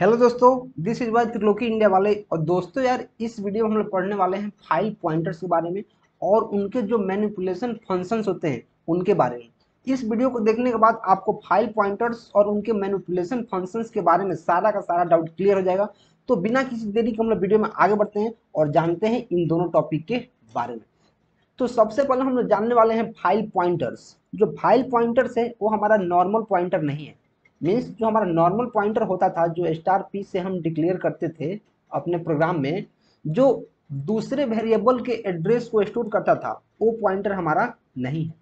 Hello दोस्तों this is Y Triloki India वाले। और दोस्तों यार, इस वीडियो में हम लोग पढ़ने वाले हैं फ़ाइल पॉइंटर्स के बारे में और उनके जो मैनिपुलेशन फ़ंक्शंस होते हैं, उनके बारे में। इस वीडियो को देखने के बाद आपको फ़ाइल पॉइंटर्स और उनके मैनिपुलेशन फ़ंक्शंस के बारे में सारा का सारा डाउट क्लियर हो जाएगा। तो बिना किसी देरी के हम लोग वीडियो में आगे बढ़ते हैं और जानते हैं इन दोनों टॉपिक के बारे में। तो सबसे पहले हम लोग जानने वाले हैं फ़ाइल पॉइंटर्स जो फ़ाइल पॉइंटर्स है, वो हमारा नॉर्मल पॉइंटर नहीं है। मीन्स जो हमारा नॉर्मल पॉइंटर होता था, जो स्टार पी से हम डिक्लेयर करते थे अपने प्रोग्राम में, जो दूसरे वेरिएबल के एड्रेस को स्टोर करता था, वो पॉइंटर हमारा नहीं है।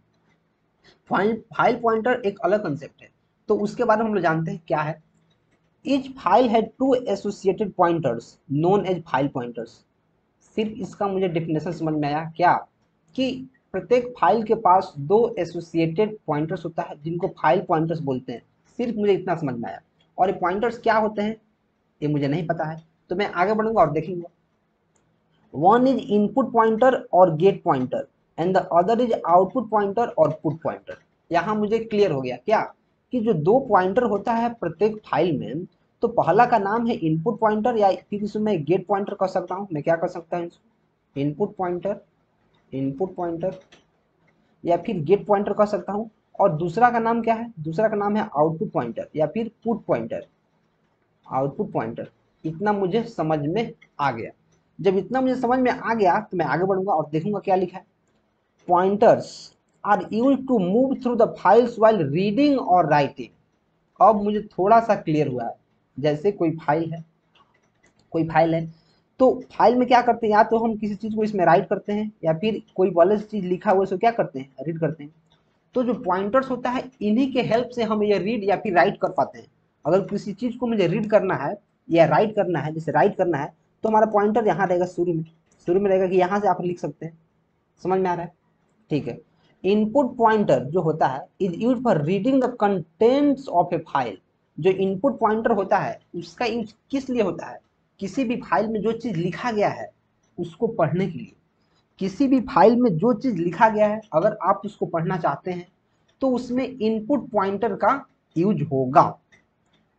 फ़ाइल पॉइंटर एक अलग कंसेप्ट है। तो उसके बारे में हम लोग जानते हैं क्या है। इच फ़ाइल है two associated pointers known as file pointers सिर्फ़ इसका मुझे डिफिनेशन समझ में आया क्या? कि प्रत्येक फ़ाइल के पास दो एसोसिएटेड पॉइंटर्स होता है, जिनको फ़ाइल पॉइंटर्स बोलते हैं। सिर्फ़ मुझे इतना समझ में आया। और ये पॉइंटर्स क्या होते हैं, ये मुझे नहीं पता है। तो मैं आगे बढ़ूँगा और देखेंगे। वन इज़ इनपुट पॉइंटर और get pointer and the other is output pointer और पुट पॉइंटर यहाँ मुझे क्लियर हो गया। क्या? कि जो दो पॉइंटर होता है प्रत्येक फ़ाइल में तो पहला का नाम है इनपुट पॉइंटर या फिर इसमें मैं गेट पॉइंटर कर सकता हूँ। मैं क्या कर सकता हूँ इसको? इनपुट पॉइंटर इनपुट पॉइंटर या फिर गेट पॉइंटर कर सकता हूँ। और दूसरा का नाम क्या है? दूसरा का नाम है आउटपुट पॉइंटर या फिर पुट पॉइंटर आउटपुट पॉइंटर इतना मुझे समझ में आ गया। जब इतना मुझे समझ में आ गया तो मैं आगे बढ़ूँगा और देखूँगा क्या लिखा है। Pointers are used to move through the files while reading और राइटिंग अब मुझे थोड़ा सा क्लियर हुआ है। जैसे कोई फ़ाइल है, कोई फ़ाइल है तो फ़ाइल में क्या करते हैं? या तो हम किसी चीज़ को इसमें राइट करते हैं, या फिर कोई वाले चीज़ लिखा हुआ है उसको क्या करते हैं? रीड करते हैं। तो जो पॉइंटर्स होता है, इन्हीं के हेल्प से हम ये रीड या फिर राइट कर पाते हैं। अगर किसी चीज़ को मुझे रीड करना है या राइट करना है, जैसे राइट करना है तो हमारा पॉइंटर यहाँ रहेगा शुरू में। शुरू में रहेगा कि यहाँ से आप लिख सकते हैं। समझ में आ रहा है? ठीक है। इनपुट पॉइंटर जो होता है is used for reading the contents of a file जो इनपुट पॉइंटर होता है, उसका यूज़ किस लिए होता है? किसी भी फ़ाइल में जो चीज़ लिखा गया है, उसको पढ़ने के लिए। किसी भी फ़ाइल में जो चीज़ लिखा गया है, अगर आप उसको पढ़ना चाहते हैं तो उसमें इनपुट पॉइंटर का यूज़ होगा।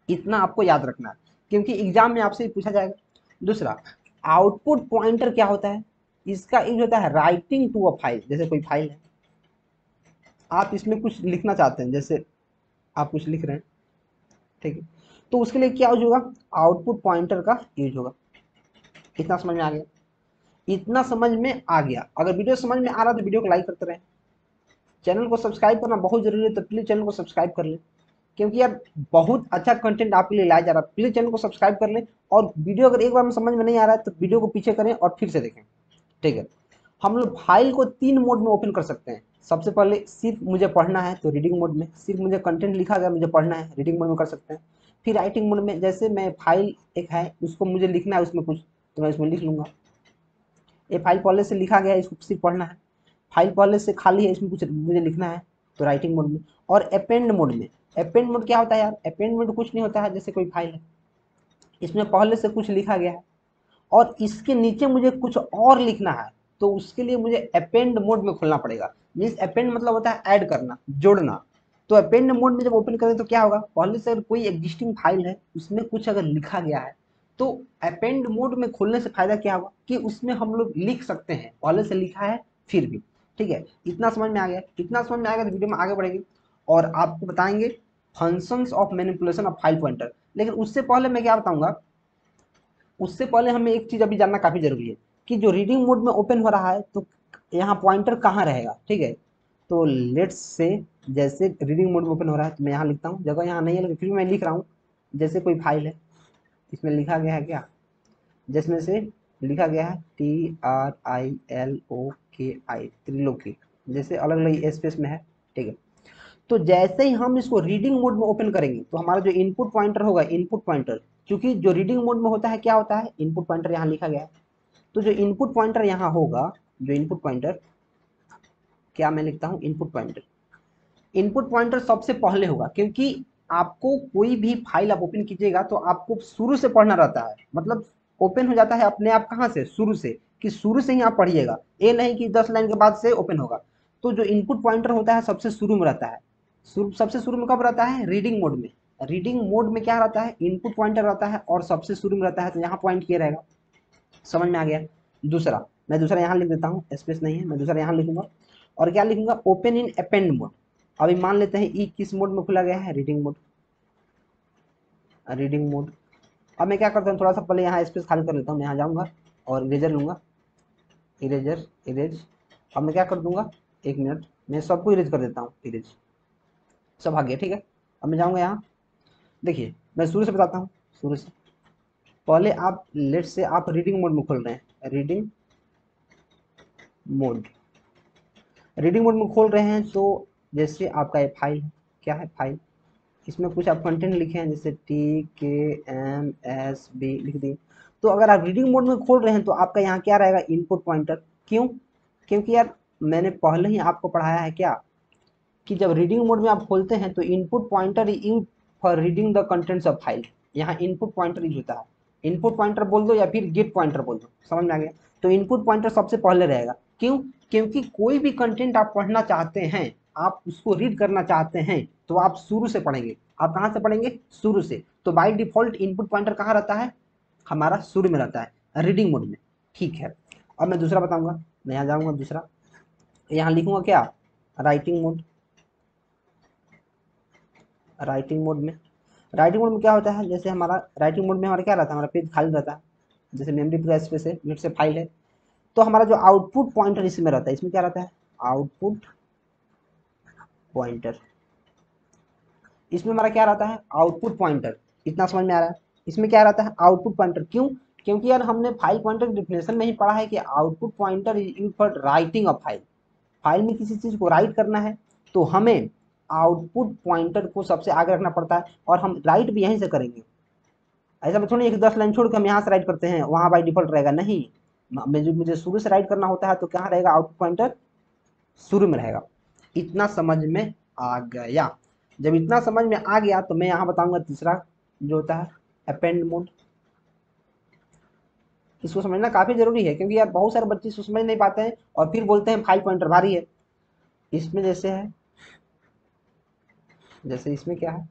इतना आपको याद रखना है, क्योंकि एग्ज़ाम में आपसे पूछा जाएगा। दूसरा आउटपुट पॉइंटर क्या होता है? इसका यूज़ होता है राइटिंग टू अ फ़ाइल जैसे कोई फ़ाइल है। आप इसमें कुछ लिखना चाहते हैं, जैसे आप कुछ लिख रहे हैं, ठीक है? तो उसके लिए क्या यूज़ होगा? आउटपुट पॉइंटर का यूज़ होगा। इतना समझ में आ गया? इतना समझ में आ गया। अगर वीडियो समझ में आ रहा तो वीडियो को लाइक करते रहें। चैनल को सब्सक्राइब करना बहुत ज़रूरी है तो प्लीज़ चैनल को सब्सक्राइब कर लें। क्योंकि यार, बहुत अच्छा कंटेंट आपके लिए लाया जा रहा है। प्लीज़ चैनल को सब्सक्राइब कर लें और वीडियो अगर एक बार में समझ में नहीं आ रहा है तो वीडियो को पीछे करें और फिर से देखें। ठीक है? हम लोग फ़ाइल को तीन मोड में ओपन कर सकते हैं। सबसे पहले सिर्फ़ मुझे पढ़ना है तो रीडिंग मोड में। सिर्फ़ मुझे कंटेंट लिखा गया, मुझे पढ़ना है रीडिंग मोड में कर सकते हैं। फिर राइटिंग मोड में, जैसे मैं फ़ाइल एक है, उसको मुझे लिखना है, उसमें कुछ तो मैं उसमें लिख लूँगा। ये फ़ाइल पहले से लिखा गया है, इसको सिर्फ़ पढ़ना है। फ़ाइल पहले से खाली है, इसमें कुछ मुझे लिखना है तो राइटिंग मोड में। और अपेंड मोड में। अपेंड मोड क्या होता है यार? अपेंड मोड कुछ नहीं होता है, जैसे कोई फ़ाइल है। इसमें पहले से कुछ लिखा गया है। और इसके नीचे मुझे कुछ और लिखना है तो उसके लिए मुझे अपेंड मोड में खोलना पड़ेगा। मीन्स अपेंड मतलब होता है ऐड करना, जोड़ना। तो अपेंड मोड में जब ओपन करें तो क्या होगा? पहले से अगर कोई एग्जिस्टिंग फ़ाइल है, उसमें कुछ अगर लिखा गया है तो अपेंड मोड में खोलने से फ़ायदा क्या होगा कि उसमें हम लोग लिख सकते हैं। पहले से लिखा है, फिर भी। ठीक है? इतना समझ में आ गया। इतना समझ में आएगा तो वीडियो में आगे बढ़ेगी। और आपको बताएँगे functions of manipulation of file pointer लेकिन उससे पहले मैं क्या बताऊँगा? उससे पहले हमें एक चीज़ अभी जानना काफ़ी ज़रूरी है कि जो रीडिंग मोड में ओपन हो रहा है तो यहाँ पॉइंटर कहाँ रहेगा? ठीक है? तो लेट्स से जैसे रीडिंग मोड में ओपन हो रहा है तो मैं यहाँ लिखता हूँ। जगह यहाँ नहीं है, लेकिन फिर मैं लिख रहा हूँ। जैसे कोई फ़ाइल है। इसमें लिखा गया है क्या? जिसमें से लिखा गया है T R I L O K I Triloki. जैसे अलग अलग स्पेस में है, ठीक है। तो जैसे ही हम इसको रीडिंग मोड में ओपन करेंगे तो हमारा जो इनपुट पॉइंटर होगा इनपुट पॉइंटर क्योंकि जो रीडिंग मोड में होता है, क्या होता है? इनपुट पॉइंटर यहाँ लिखा गया है। तो जो इनपुट पॉइंटर यहाँ होगा, जो इनपुट पॉइंटर क्या मैं लिखता हूँ? इनपुट पॉइंटर इनपुट पॉइंटर सबसे पहले होगा, क्योंकि आपको कोई भी फ़ाइल आप ओपन कीजिएगा तो आपको शुरू से पढ़ना रहता है। मतलब ओपन हो जाता है अपने आप कहाँ से? शुरू से, कि शुरू से ही आप पढ़िएगा। ये नहीं कि दस लाइन के बाद से ओपन होगा। तो जो इनपुट पॉइंटर होता है, सबसे शुरू में रहता है। सबसे शुरू में कब रहता है? रीडिंग मोड में। रीडिंग मोड में क्या रहता है? इनपुट पॉइंटर रहता है और सबसे शुरू में रहता है। तो यहाँ पॉइंट किया रहेगा। समझ में आ गया? दूसरा, मैं दूसरा यहाँ लिख देता हूँ। स्पेस नहीं है, मैं दूसरा यहाँ लिखूँगा। और क्या लिखूँगा? Open in append mode. अभी मान लेते हैं ई किस मोड में खुला गया है? रीडिंग मोड रीडिंग मोड अब मैं क्या करता हूँ? थोड़ा सा पहले यहाँ स्पेस खाली कर लेता हूँ यहाँ जाऊँगा और इरेजर लूँगा। इरेजर इरेज अब मैं क्या कर दूँगा? एक मिनट मैं सबको इरेज कर देता हूँ इरेज सब आ गया, ठीक है? अब मैं जाऊँगा यहाँ। देखिए, मैं शुरू से बताता हूँ, शुरू से। पहले आप लेट से आप रीडिंग मोड में खोल रहे हैं। रीडिंग मोड रीडिंग मोड में खोल रहे हैं तो जैसे आपका ये फ़ाइल क्या है फ़ाइल इसमें कुछ आप कंटेंट लिखे हैं, जैसे टी के एम एस बी लिख दिए। तो अगर आप रीडिंग मोड में खोल रहे हैं तो आपका यहाँ क्या रहेगा? इनपुट पॉइंटर क्यों? क्योंकि यार, मैंने पहले ही आपको पढ़ाया है क्या? कि जब रीडिंग मोड में आप खोलते हैं तो input pointer use for reading the contents of file यहाँ इनपुट पॉइंटर यूज़ होता है। इनपुट पॉइंटर बोल दो या फिर गेट पॉइंटर बोल दो। समझ में आ गया? तो इनपुट पॉइंटर सबसे पहले रहेगा। क्यों? क्योंकि कोई भी कंटेंट आप पढ़ना चाहते हैं आप उसको रीड करना चाहते हैं तो आप शुरू से पढ़ेंगे। आप कहाँ से पढ़ेंगे? शुरू से। तो बाई डिफ़ॉल्ट इनपुट पॉइंटर कहाँ रहता है? हमारा शुरू में रहता है रीडिंग मोड में। ठीक है। अब मैं दूसरा बताऊँगा। मैं यहाँ जाऊँगा दूसरा। यहाँ लिखूँगा क्या? राइटिंग मोड राइटिंग मोड में। राइटिंग मोड में क्या होता है? जैसे हमारा राइटिंग मोड में हमारा क्या रहता है? हमारा पेज खाली रहता है। जैसे मेमोरी पूरा स्पेस है नेट से फ़ाइल है। तो हमारा जो आउटपुट पॉइंटर इसमें रहता है, इसमें क्या रहता है? Output pointer. इसमें हमारा क्या रहता है? Output pointer. इतना समझ में आ रहा है? इसमें क्या रहता है? Output pointer. क्यों? क्योंकि यार हमने फ़ाइल पॉइंटर डिफिनेशन में ही पढ़ा है कि output pointer is use for writing of file. File में किसी चीज़ को राइट करना है तो हमें आउटपुट पॉइंटर को सबसे आगे रखना पड़ता है और हम राइट भी यहीं से करेंगे। ऐसा मैं थोड़ी एक दस लाइन छोड़ के हम यहाँ से राइट करते हैं, वहाँ बाई डिफ़ॉल्ट रहेगा। नहीं। मुझे शुरू से राइट करना होता है तो क्या रहेगा आउटपुट पॉइंटर? शुरू में रहेगा। इतना समझ में आ गया। जब इतना समझ में आ गया तो मैं यहाँ बताऊँगा तीसरा जो होता है अपेंड मोड इसको समझना काफ़ी ज़रूरी है, क्योंकि यार बहुत सारे बच्चे इसको समझ नहीं पाते हैं और फिर बोलते हैं फाइव पॉइंटर भारी है। इसमें जैसे है, जैसे इसमें क्या है?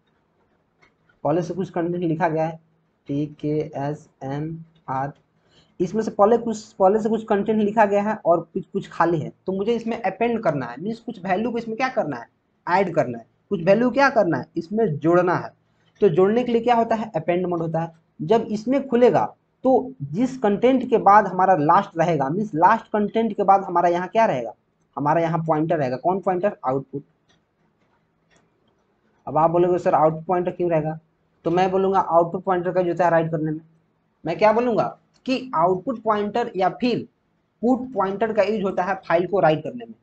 पहले से कुछ कंटेंट लिखा गया है टी के एस एम आर इसमें से पहले कुछ, पहले से कुछ कंटेंट लिखा गया है और कुछ कुछ खाली है। तो मुझे इसमें अपेंड करना है। मीन्स कुछ वैल्यू को इसमें क्या करना है? ऐड करना है। कुछ वैल्यू क्या करना है? इसमें जोड़ना है। तो जोड़ने के लिए क्या होता है? अपेंड मोड होता है। जब इसमें खुलेगा तो जिस कंटेंट के बाद हमारा लास्ट रहेगा मीन्स लास्ट कंटेंट के बाद हमारा यहाँ क्या रहेगा? हमारा यहाँ पॉइंटर रहेगा। कौन पॉइंटर आउटपुट अब आप बोलोगे, सर आउटपुट पॉइंटर क्यों रहेगा? तो मैं बोलूँगा आउटपुट पॉइंटर का जो है राइट करने में। मैं क्या बोलूँगा? कि आउटपुट पॉइंटर या फिर पुट पॉइंटर का यूज़ होता है फ़ाइल को राइट करने में।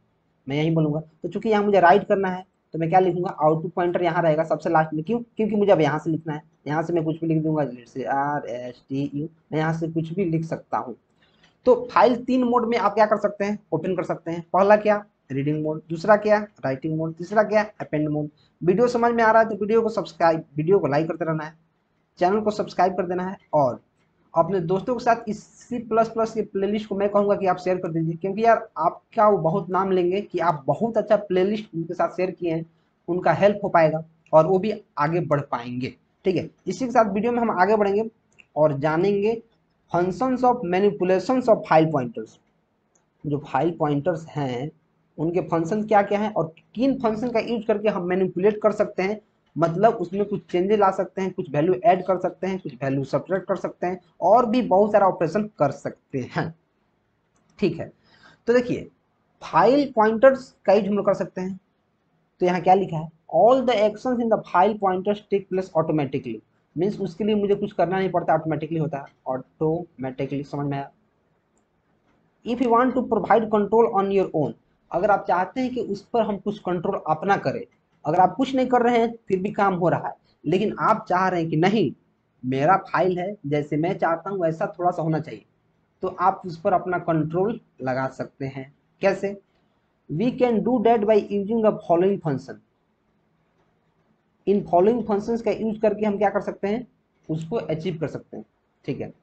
मैं यही बोलूँगा। तो चूँकि यहाँ मुझे राइट करना है तो मैं क्या लिखूँगा? आउटपुट पॉइंटर यहाँ रहेगा सबसे लास्ट में। क्यों? क्योंकि मुझे अब यहाँ से लिखना है। यहाँ से मैं कुछ भी लिख दूँगा से आर एस टी यू मैं यहाँ से कुछ भी लिख सकता हूँ। तो फ़ाइल तीन मोड में आप क्या कर सकते हैं? ओपन कर सकते हैं। पहला क्या? रीडिंग मोड दूसरा क्या? राइटिंग मोड तीसरा क्या? अपेंड मोड वीडियो समझ में आ रहा है तो वीडियो को सब्सक्राइब वीडियो को लाइक करते रहना है। चैनल को सब्सक्राइब कर देना है और अपने दोस्तों के साथ इस सी प्लस प्लस के प्लेलिस्ट को मैं कहूँगा कि आप शेयर कर दीजिए, क्योंकि यार आपका वो बहुत नाम लेंगे कि आप बहुत अच्छा प्लेलिस्ट उनके साथ शेयर किए हैं, उनका हेल्प हो पाएगा और वो भी आगे बढ़ पाएँगे, ठीक है? इसी के साथ वीडियो में हम आगे बढ़ेंगे और जानेंगे functions of manipulation of file pointers जो फ़ाइल पॉइंटर्स हैं, उनके फ़ंक्शन क्या क्या हैं और किन फ़ंक्शन का यूज़ करके हम मैनिपुलेट कर सकते हैं मतलब उसमें कुछ चेंजेस ला सकते हैं, कुछ वैल्यू ऐड कर सकते हैं, कुछ वैल्यू सब्ट्रैक्ट कर सकते हैं, और भी बहुत सारा ऑपरेशन कर सकते हैं। ठीक है? तो देखिए फ़ाइल पॉइंटर्स का यूज़ हम कर सकते हैं। तो यहाँ क्या लिखा है? All the action in the file pointers take place automatically means उसके लिए मुझे कुछ करना नहीं पड़ता ऑटोमेटिकली होता है। ऑटोमेटिकली समझ में आया? If you want to provide control on your own अगर आप चाहते हैं कि उस पर हम कुछ कंट्रोल अपना करें अगर आप कुछ नहीं कर रहे हैं, फिर भी काम हो रहा है। लेकिन आप चाह रहे हैं कि नहीं, मेरा फ़ाइल है, जैसे मैं चाहता हूँ, वैसा थोड़ा सा होना चाहिए। तो आप उस पर अपना कंट्रोल लगा सकते हैं। कैसे? We can do that by using the following function in following functions का यूज़ करके हम क्या कर सकते हैं? उसको अचीव कर सकते हैं। ठीक है?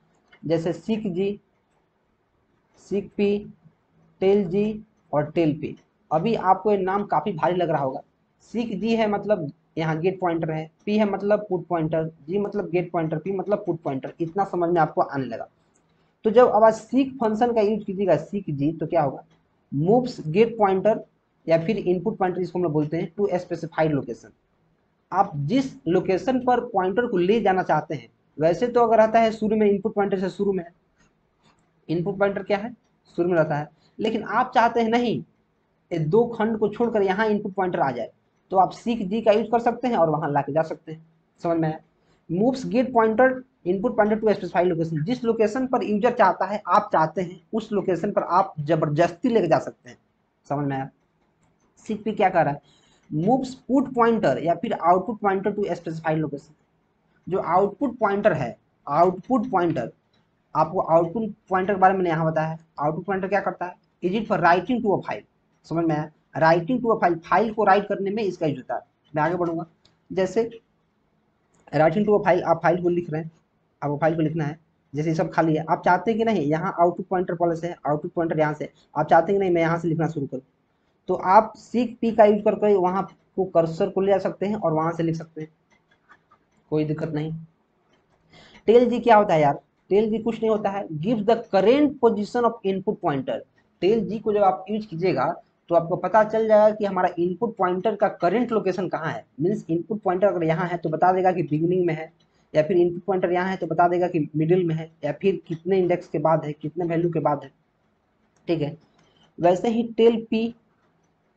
जैसे सिक जी सिक पी टेल जी और टेल पी अभी आपको ये नाम काफ़ी भारी लग रहा होगा। सिक जी है मतलब यहाँ गेट पॉइंटर है पी है मतलब पुट पॉइंटर जी मतलब गेट पॉइंटर पी मतलब पुट पॉइंटर इतना समझ में आपको आने लगा। तो जब अब आज सीक फ़ंक्शन का यूज़ कीजिएगा सीक जी तो क्या होगा? मूव्स गेट पॉइंटर या फिर इनपुट पॉइंटर जिसको हम लोग बोलते हैं टू स्पेसिफाइड लोकेशन आप जिस लोकेशन पर पॉइंटर को ले जाना चाहते हैं, वैसे तो अगर रहता है शुरू में इनपुट पॉइंटर से शुरू में इनपुट पॉइंटर क्या है? शुरू में रहता है। लेकिन आप चाहते हैं नहीं दो खंड को छोड़कर यहाँ इनपुट पॉइंटर आ जाए। तो आप सीख जी का यूज़ कर सकते हैं और वहाँ ला जा सकते हैं। समझ में आया? Moves get pointer input pointer to specified location जिस लोकेशन पर यूज़र चाहता है, आप चाहते हैं, उस लोकेशन पर आप ज़बरदस्ती लेके जा सकते हैं। समझ में आया? सीख पे क्या कर रहा है? मूव्स पुट पॉइंटर या फिर output pointer to specified location जो आउटपुट पॉइंटर है आउटपुट पॉइंटर आपको आउटपुट पॉइंटर के बारे में यहाँ बताया है। आउटपुट पॉइंटर क्या करता है? Is it for writing to a file समझ में आया? Writing to a file file को राइट करने में इसका यूज़ होता है। मैं आगे बढ़ूँगा। जैसे राइटिंग टू अ फ़ाइल आप फ़ाइल को लिख रहे हैं आपको फ़ाइल को लिखना है, जैसे ये सब खाली है। आप चाहते हैं कि नहीं, यहाँ आउटपुट पॉइंटर पॉलिस है आउटपुट पॉइंटर यहाँ से, आप चाहते हैं कि नहीं, मैं यहाँ से लिखना शुरू करूँ। तो आप सीक पी का यूज़ करके वहाँ को कर्सर को ले जा सकते हैं और वहाँ से लिख सकते हैं। कोई दिक्कत नहीं। टेल जी क्या होता है यार? टेल जी कुछ नहीं होता है। Give the current position of input pointer tell G को जब आप यूज़ कीजिएगा तो आपको पता चल जाएगा कि हमारा इनपुट पॉइंटर का करंट लोकेशन कहाँ है। मीन्स इनपुट पॉइंटर अगर यहाँ है तो बता देगा कि बिगिनिंग में है, या फिर इनपुट पॉइंटर यहाँ है तो बता देगा कि मिडिल में है, या फिर कितने इंडेक्स के बाद है, कितने वैल्यू के बाद है। ठीक है? वैसे ही टेल पी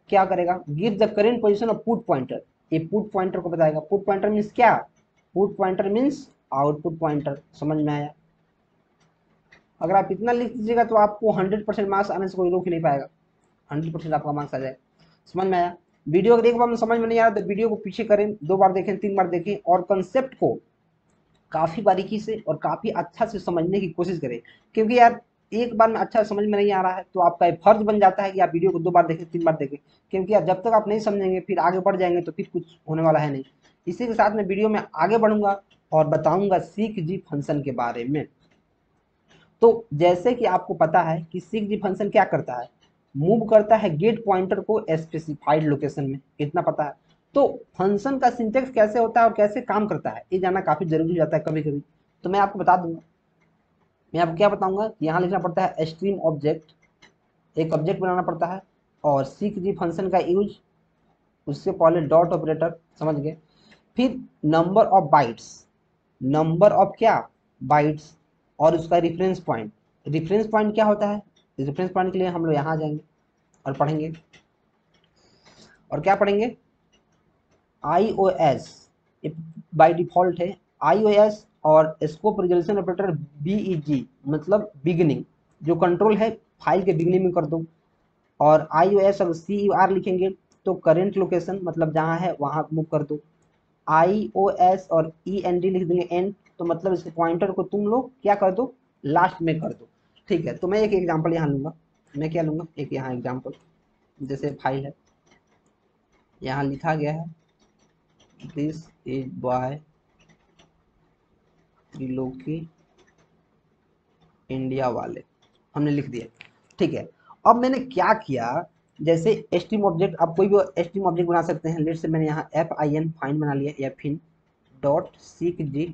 क्या करेगा? Give the current position of put pointer ये पुट पॉइंटर को बताएगा। पुट पॉइंटर मीन्स क्या? Put pointer means output pointer समझ में आया? अगर आप इतना लिख दीजिएगा तो आपको हंड्रेड परसेंट मार्क्स आने से कोई रोक नहीं पाएगा। हंड्रेड परसेंट आपका मार्क्स आ जाए। समझ में आया? वीडियो अगर एक बार समझ में नहीं आया तो वीडियो को पीछे करें, दो बार देखें, तीन बार देखें और कंसेप्ट को काफ़ी बारीकी से और काफ़ी अच्छा से समझने की कोशिश करें। क्योंकि यार, एक बार में अच्छा समझ में नहीं आ रहा है तो आपका फ़र्ज़ बन जाता है कि आप वीडियो को दो बार देखें, तीन बार देखें। क्योंकि यार, जब तक आप नहीं समझेंगे, फिर आगे बढ़ जाएँगे तो फिर कुछ होने वाला है नहीं। इसी के साथ में वीडियो में आगे बढ़ूँगा और बताऊँगा सीख जी फ़ंक्शन के बारे में। तो जैसे कि आपको पता है कि सीख जी फ़ंक्शन क्या करता है मूव करता है गेट पॉइंटर को स्पेसिफाइड लोकेशन में इतना पता है? तो फ़ंक्शन का सिंटेक्स कैसे होता है और कैसे काम करता है, ये जानना काफ़ी ज़रूरी हो जाता है कभी कभी तो मैं आपको बता दूँगा। मैं आपको क्या बताऊँगा? यहाँ लिखना पड़ता है स्ट्रीम ऑब्जेक्ट एक ऑब्जेक्ट बनाना पड़ता है और सीख जी फ़ंक्शन का यूज़ उससे पहले डॉट ऑपरेटर समझ गए? फिर number of bytes number of क्या? बाइट्स और उसका रेफरेंस पॉइंट रेफरेंस पॉइंट क्या होता है? रेफरेंस पॉइंट के लिए हम लोग यहाँ जाएँगे और पढ़ेंगे। और क्या पढ़ेंगे? I O S by default है। आई ओ एस और scope resolution operator B E G मतलब बिगिनिंग जो कंट्रोल है फ़ाइल के बिगिनिंग में कर दो। और आई ओ एस अगर सी यू आर लिखेंगे तो करेंट लोकेशन मतलब जहाँ है, वहाँ मूव कर दो। आई ओ एस और ई एन डी लिख देंगे एंड तो मतलब इसके पॉइंटर को तुम लोग क्या कर दो? लास्ट में कर दो। ठीक है तो मैं एक एग्जांपल यहाँ लूँगा। मैं क्या लूँगा? एक यहाँ एग्जांपल जैसे फ़ाइल है। यहाँ लिखा गया है this is by Triloki India वाले हमने लिख दिया। ठीक है। अब मैंने क्या किया? जैसे एस्टीम ऑब्जेक्ट आप कोई भी एस्टीम ऑब्जेक्ट बना सकते हैं। लेट से मैंने यहाँ एफ़ आई एन फाइन बना लिया या fin dot seek G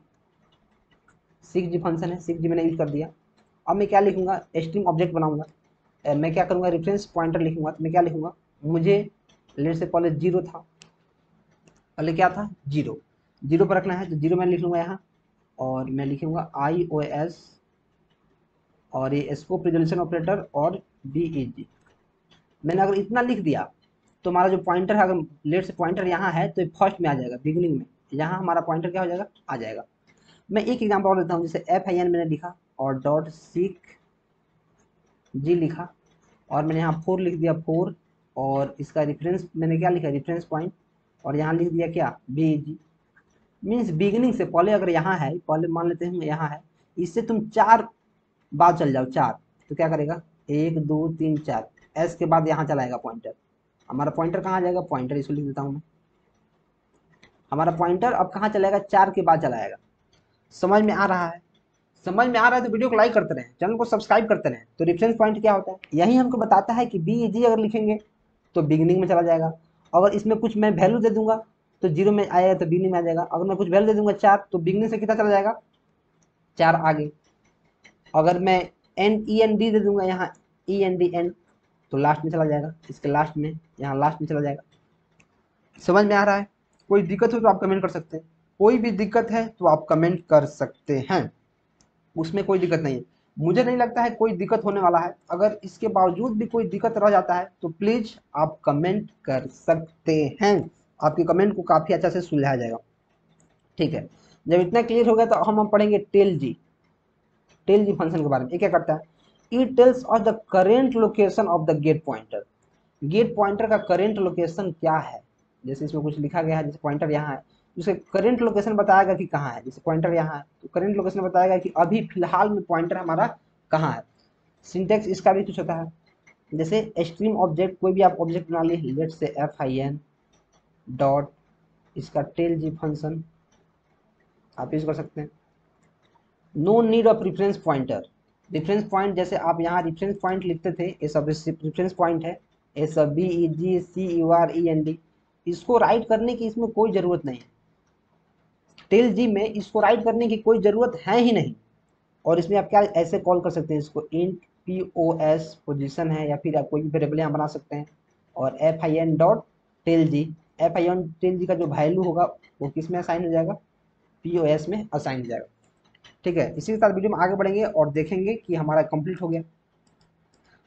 seek G function है। सिक जी मैंने यूज़ कर दिया। अब मैं क्या लिखूँगा? स्ट्रिंग ऑब्जेक्ट बनाऊँगा। मैं क्या करूँगा? रेफरेंस पॉइंटर लिखूँगा। तो मैं क्या लिखूँगा? मुझे लेट से पहले ज़ीरो था। पहले क्या था? ज़ीरो ज़ीरो पर रखना है तो ज़ीरो मैं लिख लूँगा यहाँ। और मैं लिखूँगा आई ओ एस और ये स्कोप रिजोल्यूशन ऑपरेटर और बी ई जी मैंने अगर इतना लिख दिया तो हमारा जो पॉइंटर है, अगर लेट से पॉइंटर यहाँ है तो फ़र्स्ट में आ जाएगा बिगिनिंग में। यहाँ हमारा पॉइंटर क्या हो जाएगा? आ जाएगा। मैं एक एग्ज़ाम्पल और देता हूँ, जैसे एफ़ आई एन मैंने लिखा। और डॉट सिक जी लिखा। और मैंने यहाँ फोर लिख दिया फोर और इसका रेफरेंस मैंने क्या लिखा रेफरेंस पॉइंट और यहाँ लिख दिया क्या? बी जी मीन्स बिगिनिंग से पहले अगर यहाँ है, पहले मान लेते हैं, यहाँ है, इससे तुम चार बाद चल जाओ, चार। तो क्या करेगा? एक, दो, तीन, चार। एस के बाद यहाँ चलाएगा पॉइंटर हमारा पॉइंटर कहाँ जाएगा? पॉइंटर इसको लिख देता हूँ मैं। हमारा पॉइंटर अब कहाँ चलाएगा? चार के बाद चलाएगा। समझ में आ रहा है? समझ में आ रहा है तो वीडियो को लाइक करते रहें चैनल को सब्सक्राइब करते रहें। तो रेफरेंस पॉइंट क्या होता है? यही हमको बताता है कि बी जी अगर लिखेंगे तो बिगिनिंग में चला जाएगा। अगर इसमें कुछ मैं वैल्यू दे दूँगा तो ज़ीरो में आएगा तो बिगनिंग में आ जाएगा। अगर मैं कुछ वैल्यू दे दूँगा, चार तो बिगनिंग से कितना चला जाएगा? चार आगे। अगर मैं एन ई एन डी दे दूँगा, यहाँ ई एन डी एन तो लास्ट में चला जाएगा। इसके लास्ट में, यहाँ लास्ट में चला जाएगा। समझ में आ रहा है? कोई दिक्कत हो तो आप कमेंट कर सकते हैं। कोई भी दिक्कत है तो आप कमेंट कर सकते हैं। उसमें कोई दिक्कत नहीं है। मुझे नहीं लगता है कोई दिक्कत होने वाला है। अगर इसके बावजूद भी कोई दिक्कत रह जाता है तो प्लीज़ आप कमेंट कर सकते हैं। आपके कमेंट को काफ़ी अच्छा से सुलझाया जाएगा। ठीक है। जब इतना क्लियर हो गया तो हम हम पढ़ेंगे tell G. Tell G function के बारे में। ये क्या करता है। It tells of the current location of the get pointer get pointer का करेंट लोकेशन क्या है? जैसे इसमें कुछ लिखा गया है, जैसे पॉइंटर यहाँ है। उसे करेंट लोकेशन बताएगा कि कहाँ है, जैसे पॉइंटर यहाँ है तो करेंट लोकेशन बताएगा कि अभी फ़िलहाल में पॉइंटर हमारा कहाँ है। सिंटेक्स इसका भी कुछ होता है। जैसे एक्सट्रीम ऑब्जेक्ट कोई भी आप ऑब्जेक्ट बना लिए let say F I N dot इसका टेल जी फ़ंक्शन आप यूज़ कर सकते हैं। No need of reference pointer reference point जैसे आप यहाँ रिफरेंस पॉइंट लिखते थे, ये सब रिफरेंस पॉइंट है। ए सब B E G C U R E N D इसको राइट करने की इसमें कोई ज़रूरत नहीं है। टेल जी, में इसको राइट करने की कोई ज़रूरत है ही नहीं। और इसमें आप क्या ऐसे कॉल कर सकते हैं? इसको int P O S position है या फिर आप कोई भी वेरिएबल यहाँ बना सकते हैं। और F I N dot tell G F I N tell G का जो वैल्यू होगा, वो किसमें असाइन हो जाएगा? पी ओ एस में असाइन हो जाएगा। ठीक है, इसी के साथ वीडियो में आगे बढ़ेंगे और देखेंगे कि हमारा कंप्लीट हो गया।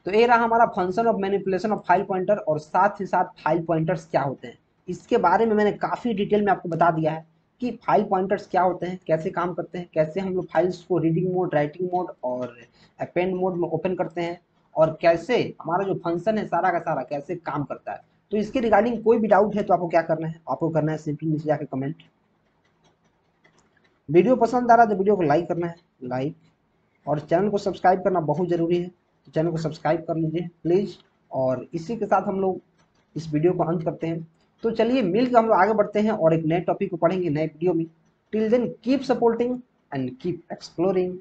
तो ये रहा हमारा function of manipulation of file pointer और साथ ही साथ फ़ाइल पॉइंटर्स क्या होते हैं। इसके बारे में मैंने काफ़ी डिटेल में आपको बता दिया है। कि फ़ाइल पॉइंटर्स क्या होते हैं, कैसे काम करते हैं, कैसे हम लोग फाइल्स को रीडिंग मोड राइटिंग मोड और अपेंड मोड में ओपन करते हैं और कैसे हमारा जो फ़ंक्शन है सारा का सारा कैसे काम करता है। तो इसके रिगार्डिंग कोई भी डाउट है तो आपको क्या करना है? आपको करना है सिंपली नीचे जाकर कमेंट वीडियो पसंद आ रहा है तो वीडियो को लाइक करना है लाइक और चैनल को सब्सक्राइब करना बहुत ज़रूरी है तो चैनल को सब्सक्राइब कर लीजिए प्लीज़ और इसी के साथ हम लोग इस वीडियो को अंत करते हैं। तो चलिए, मिलकर हम लोग आगे बढ़ते हैं और एक नए टॉपिक को पढ़ेंगे नए वीडियो में. Till then keep supporting and keep exploring